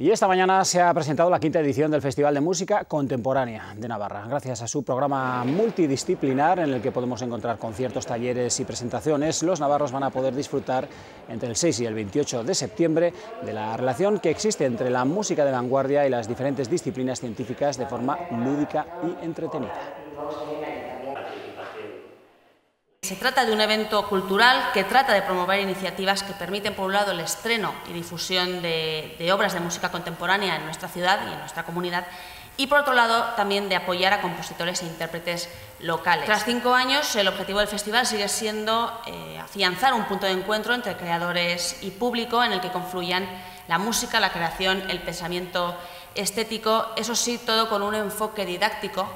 Y esta mañana se ha presentado la quinta edición del Festival de Música Contemporánea de Navarra, gracias a su programa multidisciplinar en el que podemos encontrar conciertos, talleres y presentaciones. Los navarros van a poder disfrutar entre el 6 y el 28 de septiembre de la relación que existe entre la música de vanguardia y las diferentes disciplinas científicas de forma lúdica y entretenida. Se trata de un evento cultural que trata de promover iniciativas que permiten, por un lado, el estreno y difusión de, obras de música contemporánea en nuestra ciudad y en nuestra comunidad, y por otro lado, también de apoyar a compositores e intérpretes locales. Tras cinco años, el objetivo del festival sigue siendo eh, afianzar un punto de encuentro entre creadores y público en el que confluyan la música, la creación, el pensamiento estético, eso sí, todo con un enfoque didáctico